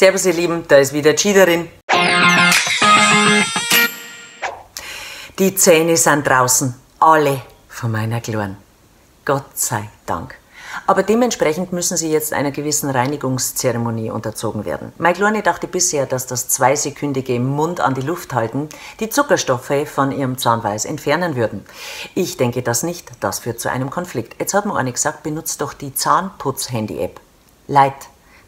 Servus ihr Lieben, da ist wieder Cheaterin. Die Zähne sind draußen, alle von meiner Kleinen. Gott sei Dank. Aber dementsprechend müssen sie jetzt einer gewissen Reinigungszeremonie unterzogen werden. Meine Kleine dachte bisher, dass das zweisekündige Mund an die Luft halten die Zuckerstoffe von ihrem Zahnweiß entfernen würden. Ich denke das nicht, das führt zu einem Konflikt. Jetzt hat mir eine gesagt, benutzt doch die Zahnputz-Handy-App. Leid.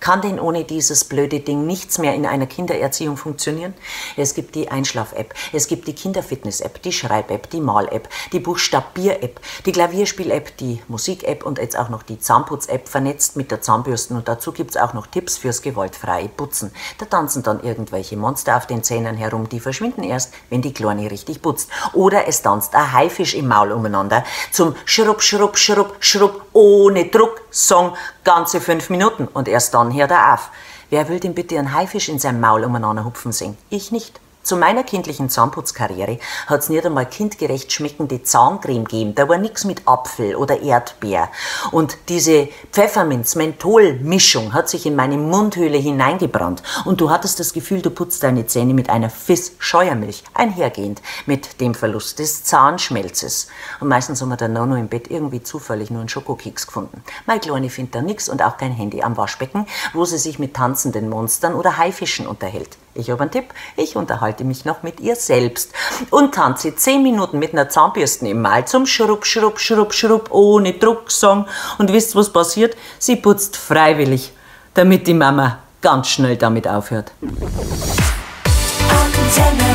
Kann denn ohne dieses blöde Ding nichts mehr in einer Kindererziehung funktionieren? Es gibt die Einschlaf-App, es gibt die Kinderfitness-App, die Schreib-App, die Mal-App, die Buchstabier-App, die Klavierspiel-App, die Musik-App und jetzt auch noch die Zahnputz-App vernetzt mit der Zahnbürsten und dazu gibt's auch noch Tipps fürs gewaltfreie Putzen. Da tanzen dann irgendwelche Monster auf den Zähnen herum, die verschwinden erst, wenn die Kleine richtig putzt. Oder es tanzt ein Haifisch im Maul umeinander zum Schrupp, Schrupp, Schrupp, Schrupp ohne Druck Song ganze fünf Minuten und erst dann hört er auf. Wer will denn bitte einen Haifisch in seinem Maul umeinander hupfen sehen? Ich nicht. Zu meiner kindlichen Zahnputzkarriere hat's nicht einmal kindgerecht schmeckende Zahncreme gegeben. Da war nix mit Apfel oder Erdbeer. Und diese Pfefferminz-Menthol-Mischung hat sich in meine Mundhöhle hineingebrannt. Und du hattest das Gefühl, du putzt deine Zähne mit einer Fiss-Scheuermilch, einhergehend mit dem Verlust des Zahnschmelzes. Und meistens haben wir dann noch im Bett irgendwie zufällig nur einen Schokokeks gefunden. Meine Kleine findet da nix und auch kein Handy am Waschbecken, wo sie sich mit tanzenden Monstern oder Haifischen unterhält. Ich habe einen Tipp, ich unterhalte mich noch mit ihr selbst und tanze 10 Minuten mit einer Zahnbürste im Mal zum Schrupp, Schrupp, Schrupp, Schrupp ohne Drucksong. Und wisst, was passiert? Sie putzt freiwillig, damit die Mama ganz schnell damit aufhört. Antenne.